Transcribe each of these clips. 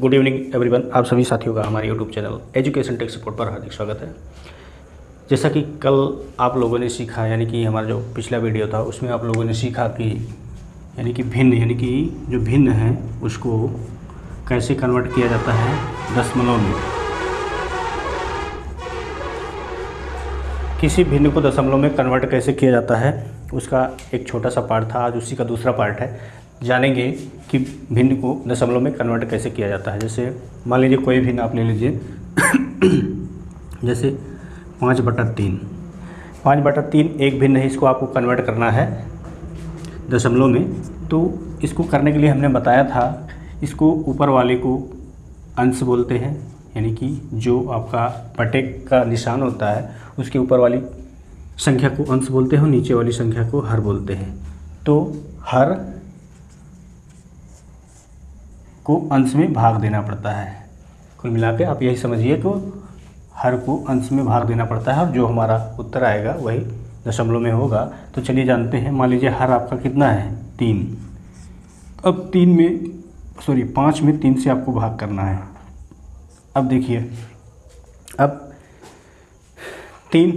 Good evening everyone आप सभी साथियों का हमारे YouTube channel education tech support पर हार्दिक स्वागत है। जैसा कि कल आप लोगों ने सीखा, यानी कि हमारा जो पिछला वीडियो था, उसमें आप लोगों ने सीखा कि, यानी कि भिन्न, यानी कि जो भिन्न है, उसको कैसे कन्वर्ट किया जाता है दशमलव में। किसी भिन्न को दशमलव में कन्वर्ट कैसे किया जाता है, उसका एक छोटा सा पार्ट था, आज उसी का दूसरा पार्ट है। जानेंगे कि भिन्न को दशमलव में कन्वर्ट कैसे किया जाता है। जैसे मान लीजिए कोई भिन्न आप ले लीजिए। जैसे पाँच बटा तीन। पाँच बटा तीन एक भिन्न है, इसको आपको कन्वर्ट करना है दशमलव में। तो इसको करने के लिए हमने बताया था, इसको ऊपर वाले को अंश बोलते हैं, यानी कि जो आपका बटे का निशान होता है, उसके ऊपर वाली संख्या को अंश बोलते हैं और नीचे वाली संख्या को हर बोलते हैं। तो हर को अंश में भाग देना पड़ता है। कुल मिला के आप यही समझिए तो हर को अंश में भाग देना पड़ता है और जो हमारा उत्तर आएगा वही दशमलव में होगा। तो चलिए जानते हैं मान लीजिए हर आपका कितना है? तीन। अब तीन में सॉरी पाँच में तीन से आपको भाग करना है। अब देखिए अब तीन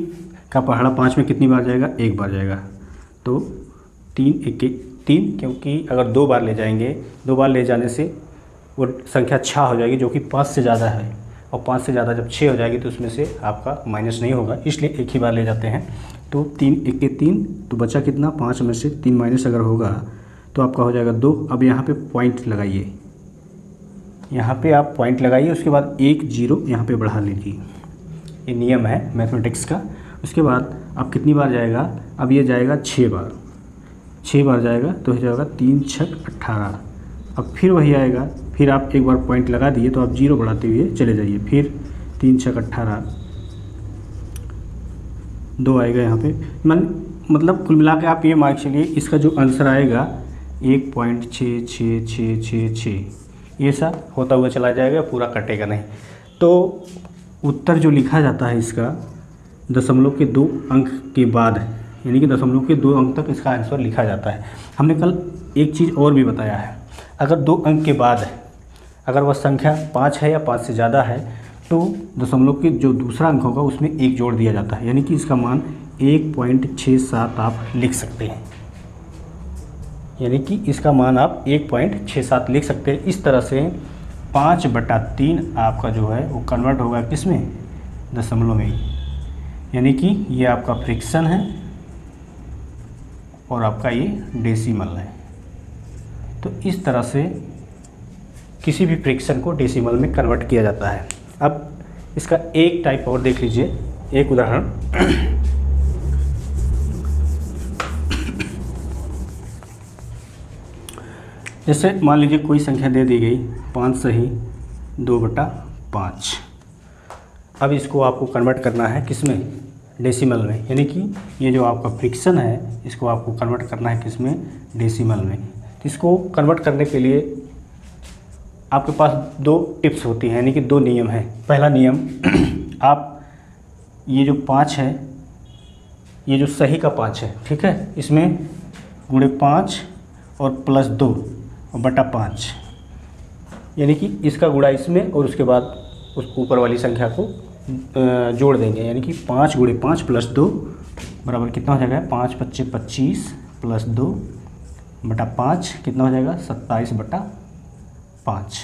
का पहाड़ा पाँच में कितनी बार जाएगा? एक बार जाएगा। तो तीन एक, एक तीन क्योंकि अगर दो बार ले जाएँगे दो बार ले जाने से वो संख्या छः हो जाएगी, जो कि पाँच से ज़्यादा है। और पाँच से ज़्यादा जब छः हो जाएगी तो उसमें से आपका माइनस नहीं होगा, इसलिए एक ही बार ले जाते हैं। तो तीन, एक के तीन तो बचा कितना? पाँच में से तीन माइनस अगर होगा तो आपका हो जाएगा दो। अब यहाँ पे पॉइंट लगाइए। यहाँ पे आप पॉइंट लगाइए, उसके बाद एक ज़ीरो यहाँ पे बढ़ा लीजिए। ये नियम है मैथमेटिक्स का। उसके बाद अब कितनी बार जाएगा? अब ये जाएगा छः बार। छः बार जाएगा तो हो जाएगा तीन छः अट्ठारह। अब फिर वही आएगा। फिर आप एक बार पॉइंट लगा दिए तो आप ज़ीरो बढ़ाते हुए चले जाइए। फिर तीन छः अट्ठारह दो आएगा यहाँ पे। मन मतलब कुल मिला के आप ये मान चलिए, इसका जो आंसर आएगा, एक पॉइंट छः छः छः छः छः ये होता हुआ चला जाएगा, पूरा कटेगा नहीं। तो उत्तर जो लिखा जाता है इसका, दशमलव के दो अंक के बाद, यानी कि दशमलव के दो अंक तक इसका आंसर लिखा जाता है। हमने कल एक चीज़ और भी बताया है। अगर दो अंक के बाद है, अगर वह संख्या पाँच है या पाँच से ज़्यादा है तो दशमलव के जो दूसरा अंक होगा उसमें एक जोड़ दिया जाता है। यानी कि इसका मान एक पॉइंट छः सात आप लिख सकते हैं। यानी कि इसका मान आप एक पॉइंट छः सात लिख सकते हैं। इस तरह से पाँच बटा तीन आपका जो है, वो कन्वर्ट होगा किसमें दशमलव में यानी कि ये आपका फ्रिक्शन है और आपका ये डेसिमल है। तो इस तरह से किसी भी फ्रिक्शन को डेसिमल में कन्वर्ट किया जाता है। अब इसका एक टाइप और देख लीजिए, एक उदाहरण। जैसे मान लीजिए कोई संख्या दे दी गई, पाँच सही, दो बटा पाँच। अब इसको आपको कन्वर्ट करना है किसमें डेसिमल में। यानी कि ये जो आपका फ्रिक्शन है, इसको आपको कन्वर्ट करना है किसमें डेसिमल में। इसको कन्वर्ट करने के लिए आपके पास दो टिप्स होती हैं, यानी कि दो नियम हैं। पहला नियम, आप ये जो पाँच है, ये जो सही का पाँच है, ठीक है? इसमें गुड़े पाँच और प्लस दो और बटा पाँच। यानी कि इसका गुड़ा इसमें और उसके बाद उस ऊपर वाली संख्या को जोड़ देंगे। यानी कि पाँच गुड़े पाँच प्लस दो बराबर कितना हो जाएगा? पाँच पच्चीस पच्चीस प्लस दो बटा पाँच, कितना हो जाएगा? सत्ताईस बटा पाँच।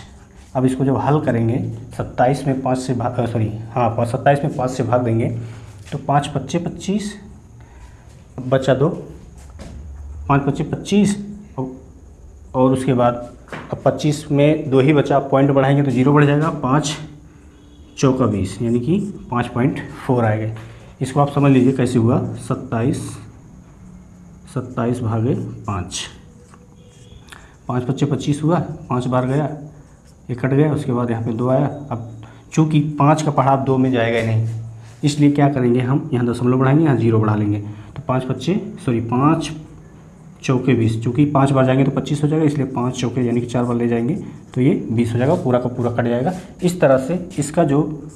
अब इसको जब हल करेंगे, सत्ताईस में पाँच से भाग सॉरी हाँ सत्ताईस में पाँच से भाग देंगे तो पाँच पच्चीस पच्चीस बचा दो। पाँच पच्चीस पच्चीस, और उसके बाद अब पच्चीस में दो ही बचा, पॉइंट बढ़ाएँगे तो ज़ीरो बढ़ जाएगा, पाँच चौका बीस, यानी कि पाँच पॉइंट फोर आएगा इसको आप समझ लीजिए कैसे हुआ? सत्ताईस सत्ताईस भागे पाँच। पाँच पच्चे पच्चीस हुआ, पाँच बार गया एक कट गया, उसके बाद यहाँ पे दो आया। अब चूँकि पाँच का पढ़ा दो में जाएगा ही नहीं, इसलिए क्या करेंगे हम, यहाँ दशमलव बढ़ाएँगे, यहाँ ज़ीरो बढ़ा लेंगे। तो पाँच पच्चे सॉरी पाँच चौके बीस, चूँकि पाँच बार जाएँगे तो पच्चीस हो जाएगा, इसलिए पाँच चौके यानी कि चार बार ले जाएँगे तो ये बीस हो जाएगा, पूरा का पूरा कट जाएगा। इस तरह से इसका जो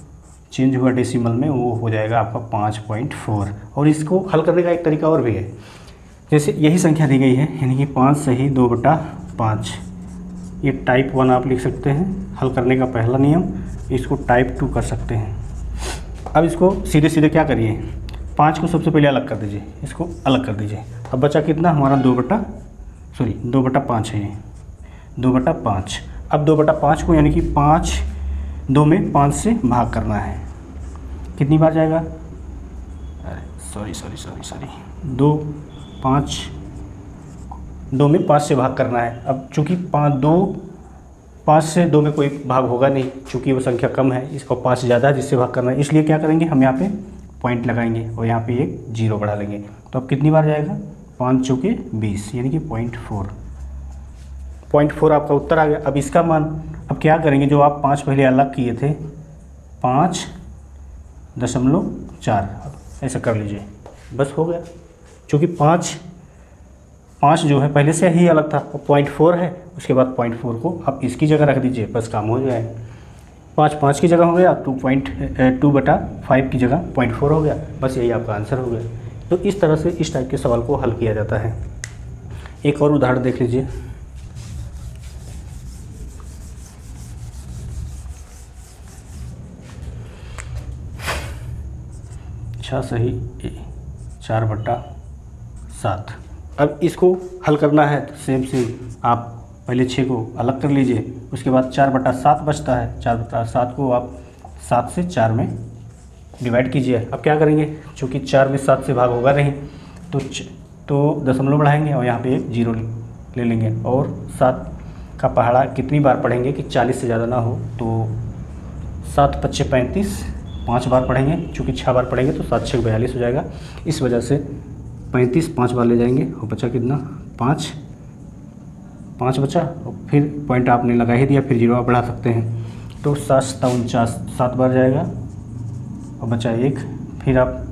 चेंज हुआ डेसिमल में, वो हो जाएगा आपका पाँच पॉइंट फोर। और इसको हल करने का एक तरीका और भी है। जैसे यही संख्या दी गई है, यानी कि पाँच सही दो बटा पाँच। ये टाइप वन आप लिख सकते हैं। हल करने का पहला नियम, इसको टाइप टू कर सकते हैं। अब इसको सीधे सीधे क्या करिए? पाँच को सबसे पहले अलग कर दीजिए। इसको अलग कर दीजिए। अब बचा कितना? हमारा दो बटा सॉरी दो बटा पाँच है ये। दो बटा पाँच। अब दो बटा पाँच को यानी कि पाँच दो में पाँच से भाग करना है। कितनी बार जाएगा? अरे सॉरी सॉरी सॉरी सॉरी दो, पाँच दो में पाँच से भाग करना है। अब चूँकि पाँच, दो, पाँच से दो में कोई भाग होगा नहीं, चूँकि वो संख्या कम है, इसको पाँच से ज़्यादा है, जिससे भाग करना है। इसलिए क्या करेंगे, हम यहाँ पे पॉइंट लगाएँगे और यहाँ पे एक ज़ीरो बढ़ा लेंगे। तो अब कितनी बार जाएगा? पाँच चौके बीस, यानी कि पॉइंट फोर पॉइंट फोर आपका उत्तर आ गया। अब इसका मान, अब क्या करेंगे, जो आप पाँच पहले अलग किए थे, पाँच दशमलव चार। ऐसा कर लीजिए। बस हो गया। क्योंकि पाँच पाँच जो है, पहले से ही अलग था पॉइंट फोर है, उसके बाद पॉइंट फोर को आप इसकी जगह रख दीजिए, बस काम हो जाए। पाँच पाँच की जगह हो गया टू पॉइंट टू बटा फाइव की जगह पॉइंट फोर हो गया, बस यही आपका आंसर हो गया। तो इस तरह से इस टाइप के सवाल को हल किया जाता है। एक और उदाहरण देख लीजिए। छः सही चार बट्टा सात। अब इसको हल करना है तो सेम सेम आप पहले छः को अलग कर लीजिए, उसके बाद चार बटा सात बचता है, चार बटा सात को आप सात से चार में डिवाइड कीजिए। अब क्या करेंगे? चूँकि चार में सात से भाग होगा नहीं तो तो दशमलव बढ़ाएँगे और यहाँ पे एक ज़ीरो ले लेंगे। और सात का पहाड़ा कितनी बार पढ़ेंगे कि चालीस से ज़्यादा ना हो तो सात पच्चे पैंतीस, पाँच बार पढ़ेंगे। चूँकि छः बार पढ़ेंगे तो सात छः बयालीस हो जाएगा। इस वजह से पैंतीस, पाँच बार ले जाएँगे। और बचा कितना? पाँच। पाँच बचा। और फिर पॉइंट आपने लगा ही दिया, फिर ज़ीरो आप बढ़ा सकते हैं। तो सात सत्ता उनचास सात बार जाएगा। और बचा एक। फिर आप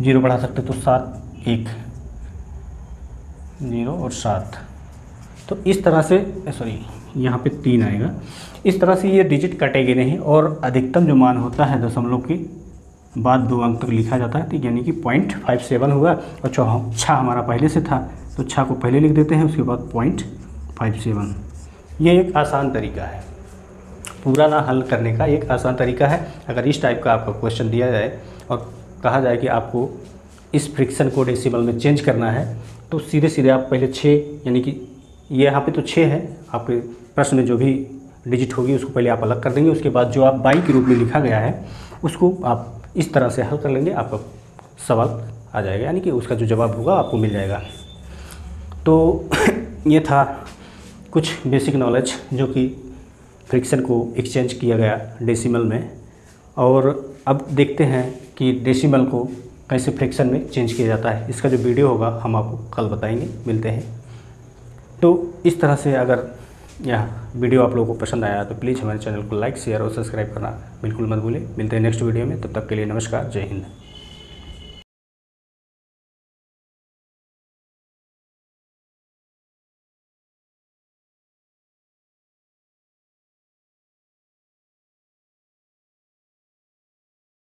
ज़ीरो बढ़ा सकते तो सात, एक। ज़ीरो और सात। तो इस तरह से सॉरी यहाँ पे तीन आएगा। इस तरह से ये डिजिट कटेगी नहीं और अधिकतम जो मान होता है दशमलव की बाद दो अंक तक लिखा जाता है तो यानी कि पॉइंट फाइव सेवन हुआ और छः हमारा पहले से था तो छः को पहले लिख देते हैं, उसके बाद पॉइंट फाइव सेवन ये एक आसान तरीका है। पूरा ना हल करने का एक आसान तरीका है, अगर इस टाइप का आपका क्वेश्चन दिया जाए, और कहा जाए कि आपको इस फ्रिक्शन को डेसिमल में चेंज करना है तो सीधे सीधे आप पहले छः यानी कि ये यहाँ पे तो छः है, आपके प्रश्न में जो भी डिजिट होगी, उसको पहले आप अलग कर देंगे, उसके बाद जो आप बाई के रूप में लिखा गया है, उसको आप इस तरह से हल कर लेंगे। आपका सवाल आ जाएगा, यानी कि उसका जो जवाब होगा आपको मिल जाएगा। तो ये था कुछ बेसिक नॉलेज जो कि फ्रिक्शन को एक्सचेंज किया गया डेसिमल में। और अब देखते हैं कि डेसिमल को कैसे फ्रिक्शन में चेंज किया जाता है। इसका जो वीडियो होगा, हम आपको कल बताएँगे। मिलते हैं। तो इस तरह से अगर यह वीडियो आप लोगों को पसंद आया तो प्लीज़ हमारे चैनल को लाइक शेयर और सब्सक्राइब करना बिल्कुल मत भूलें। मिलते हैं नेक्स्ट वीडियो में। तब तक के लिए नमस्कार। जय हिंद।